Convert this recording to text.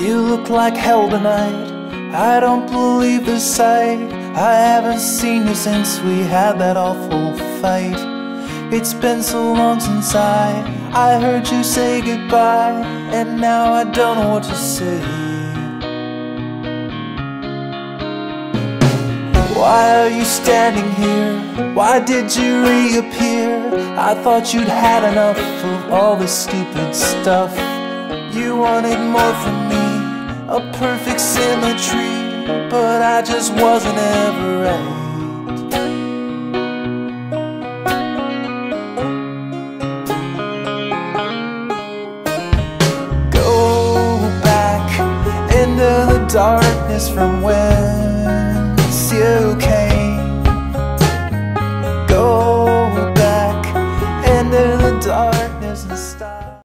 You look like hell tonight. I don't believe the sight. I haven't seen you since we had that awful fight. It's been so long since I I heard you say goodbye, and now I don't know what to say. Why are you standing here? Why did you reappear? I thought you'd had enough of all this stupid stuff. You wanted more from me, a perfect symmetry, but I just wasn't ever right. Go back into the darkness from whence you came. Go back into the darkness and stop.